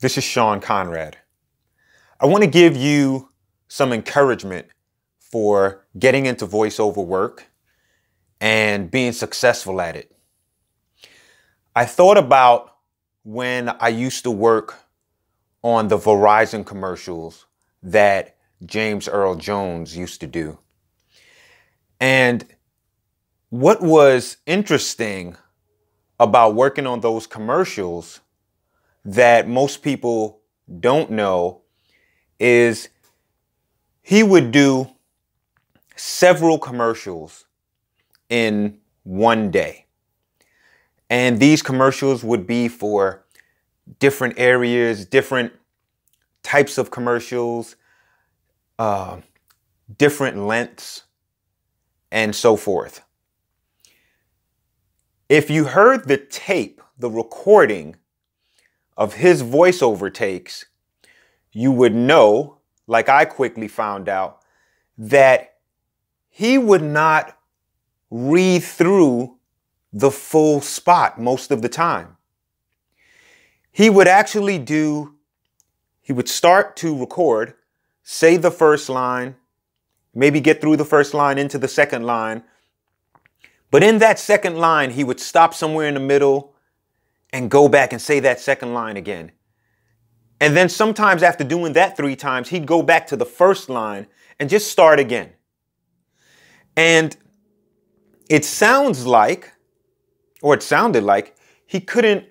This is Shawn Conrad. I want to give you some encouragement for getting into voiceover work and being successful at it. I thought about when I used to work on the Verizon commercials that James Earl Jones used to do. And what was interesting about working on those commercials that most people don't know is he would do several commercials in one day. And these commercials would be for different areas, different types of commercials, uh, different lengths, and so forth. If you heard the tape, the recording of his voiceover takes, you would know, like I quickly found out, that he would not read through the full spot most of the time. He would actually do, he would start to record, say the first line, maybe get through the first line into the second line. But in that second line, he would stop somewhere in the middle and go back and say that second line again. And then sometimes after doing that three times, he'd go back to the first line and just start again. And it sounds like, or it sounded like, he couldn't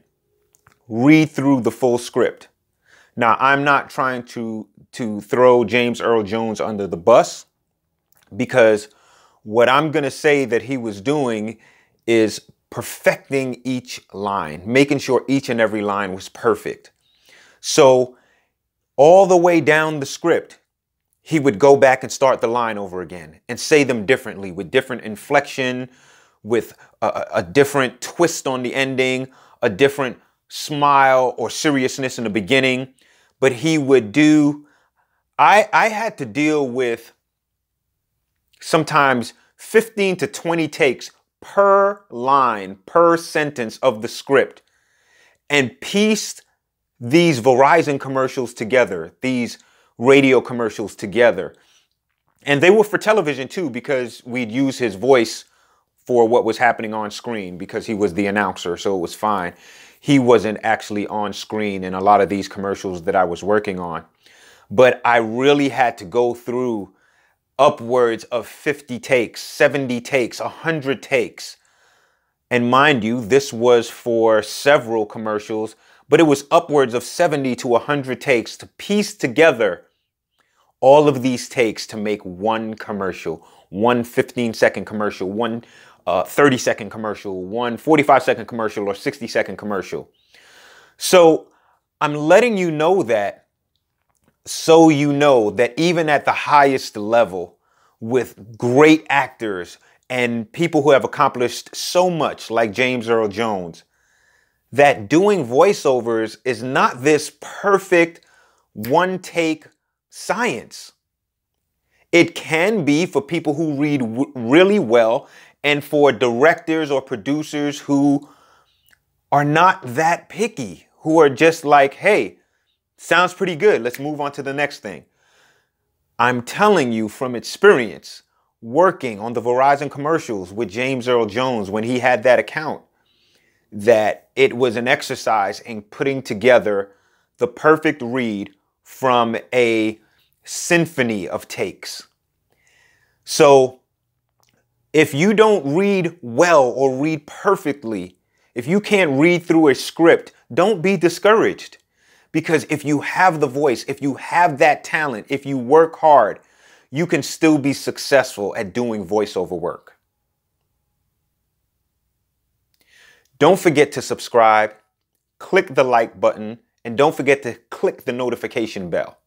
read through the full script. Now, I'm not trying to, to throw James Earl Jones under the bus because what I'm going to say that he was doing is perfecting each line, making sure each and every line was perfect. So, all the way down the script, he would go back and start the line over again and say them differently with different inflection, with a, a different twist on the ending, a different smile or seriousness in the beginning. But he would do, I, I had to deal with sometimes 15 to 20 takes per line, per sentence of the script, and pieced these Verizon commercials together, these radio commercials together. And they were for television too, because we'd use his voice for what was happening on screen because he was the announcer, so it was fine. He wasn't actually on screen in a lot of these commercials that I was working on. But I really had to go through upwards of 50 takes, 70 takes, 100 takes. And mind you, this was for several commercials, but it was upwards of 70 to 100 takes to piece together all of these takes to make one commercial, one 15 second commercial, one uh, 30 second commercial, one 45 second commercial, or 60 second commercial. So I'm letting you know that so you know that even at the highest level, with great actors and people who have accomplished so much, like James Earl Jones, that doing voiceovers is not this perfect one take science. It can be for people who read really well and for directors or producers who are not that picky, who are just like, hey, sounds pretty good. Let's move on to the next thing. I'm telling you from experience, working on the Verizon commercials with James Earl Jones when he had that account, that it was an exercise in putting together the perfect read from a symphony of takes. So, if you don't read well or read perfectly, if you can't read through a script, don't be discouraged. Because if you have the voice, if you have that talent, if you work hard, you can still be successful at doing voiceover work. Don't forget to subscribe, click the like button, and don't forget to click the notification bell.